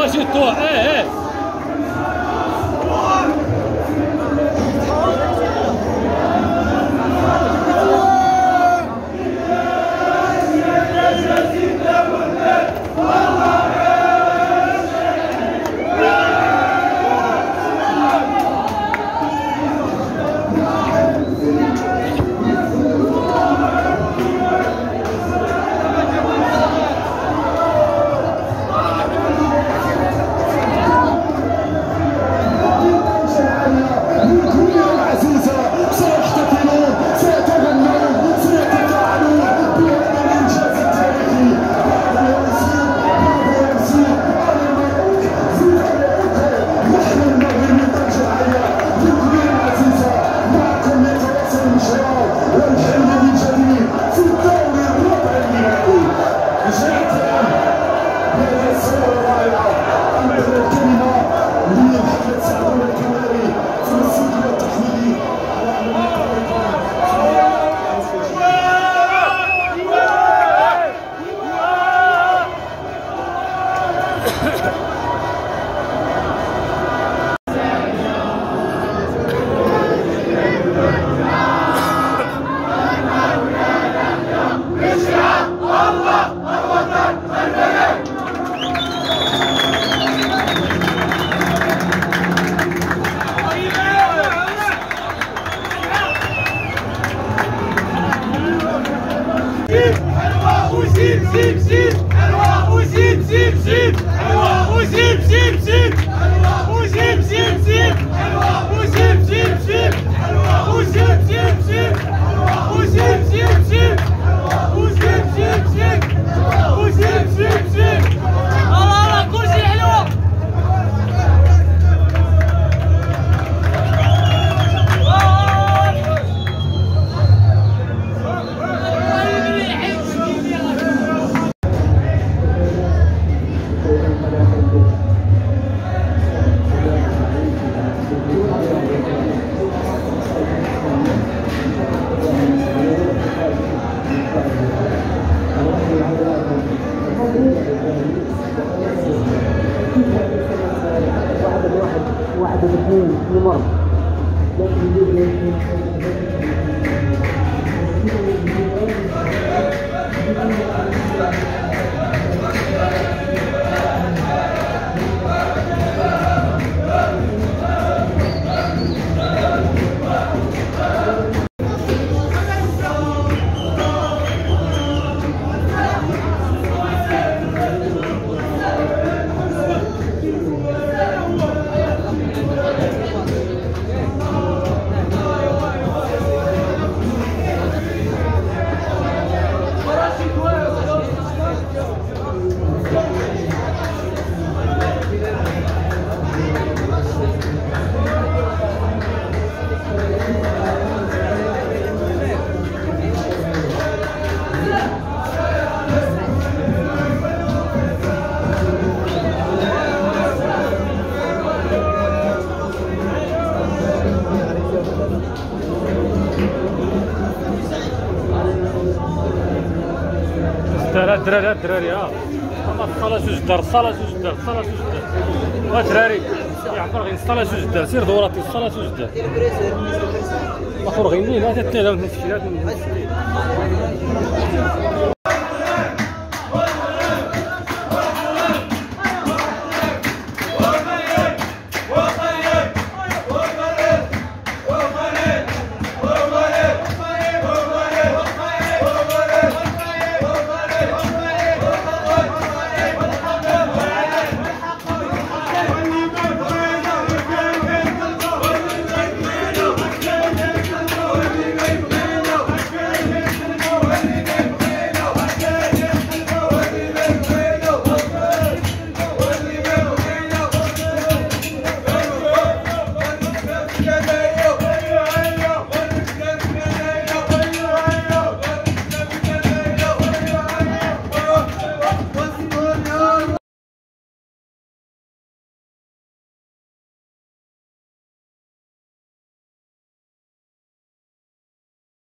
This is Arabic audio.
Cogitou, é, é. Yes. zip, zip, la loi zip, zip, zip. واحد واثنين نمر الدراري الدراري الدراري ها اما الصلاة جوج دار الصلاة جوج دار الصلاة جوج دار الدراري يعبر غير الصلاة جوج دار سير دوراتي الصلاة جوج دار الآخر غير نفسي لا